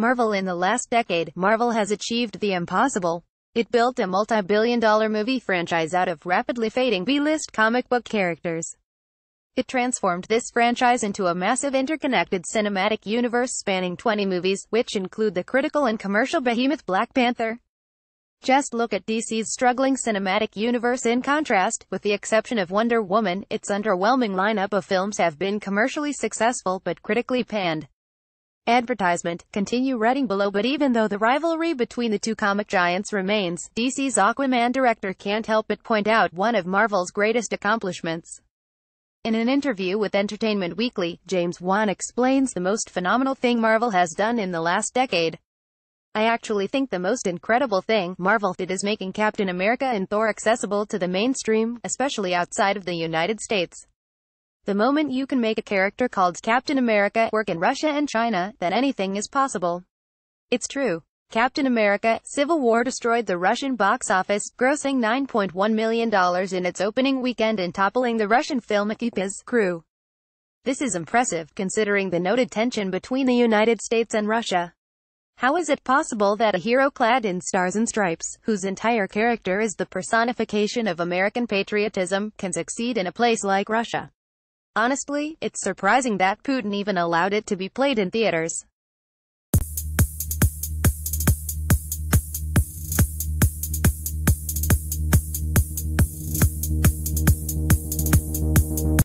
Marvel In the last decade, Marvel has achieved the impossible. It built a multi-billion dollar movie franchise out of rapidly fading B-list comic book characters. It transformed this franchise into a massive interconnected cinematic universe spanning 20 movies, which include the critical and commercial behemoth Black Panther. Just look at DC's struggling cinematic universe in contrast, with the exception of Wonder Woman, its underwhelming lineup of films have been commercially successful but critically panned. Advertisement, continue reading below but even though the rivalry between the two comic giants remains, DC's Aquaman director can't help but point out one of Marvel's greatest accomplishments. In an interview with Entertainment Weekly, James Wan explains the most phenomenal thing Marvel has done in the last decade. I actually think the most incredible thing Marvel did is making Captain America and Thor accessible to the mainstream, especially outside of the United States. The moment you can make a character called Captain America work in Russia and China, then anything is possible. It's true. Captain America, Civil War destroyed the Russian box office, grossing $9.1 million in its opening weekend and toppling the Russian film Ekipazh crew. This is impressive, considering the noted tension between the United States and Russia. How is it possible that a hero clad in stars and stripes, whose entire character is the personification of American patriotism, can succeed in a place like Russia? Honestly, it's surprising that Putin even allowed it to be played in theaters.